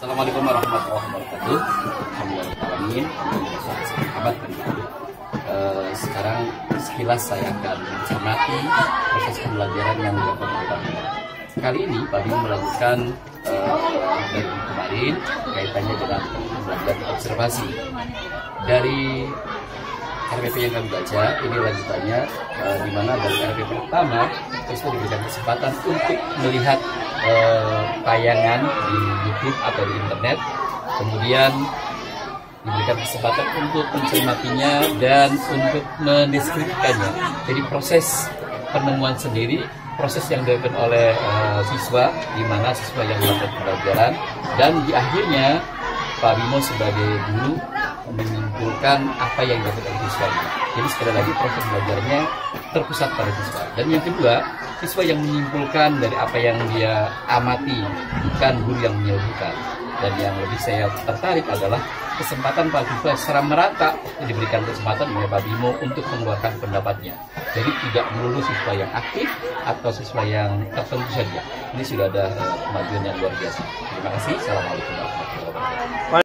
Assalamualaikum warahmatullahi wabarakatuh. Alhamdulillah sahabat uh, sekarang sekilas saya akan mencermati proses pembelajaran yang dilakukan oleh Kali ini Bimo melakukan uh, dari kemarin kaitannya dengan pembelajaran observasi. Dari RPP yang kami baca ini lanjutannya uh, di mana dari RPP pertama terus diberikan kesempatan untuk melihat uh, tayangan di YouTube atau di internet. Kemudian diberikan kesempatan untuk mencermatinya dan untuk mendeskripsikannya. Jadi proses penemuan sendiri proses yang dilakukan oleh uh, siswa di mana siswa yang melakukan pembelajaran dan di akhirnya Pak Bimo sebagai guru apa yang dilakukan siswa. Jadi sekali lagi proses belajarnya terpusat pada siswa. Dan yang kedua, siswa yang menyimpulkan dari apa yang dia amati, bukan guru yang menyebutkan. Dan yang lebih saya tertarik adalah kesempatan Pak siswa secara merata diberikan kesempatan oleh Pak Bimo untuk mengeluarkan pendapatnya. Jadi tidak melulu siswa yang aktif atau siswa yang tertentu saja. Ini sudah ada kemajuan yang luar biasa. Terima kasih. Assalamualaikum warahmatullahi wabarakatuh.